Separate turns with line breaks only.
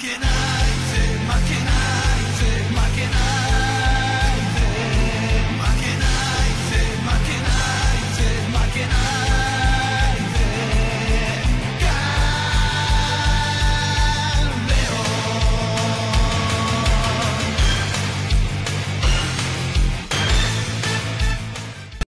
けないぜ負けない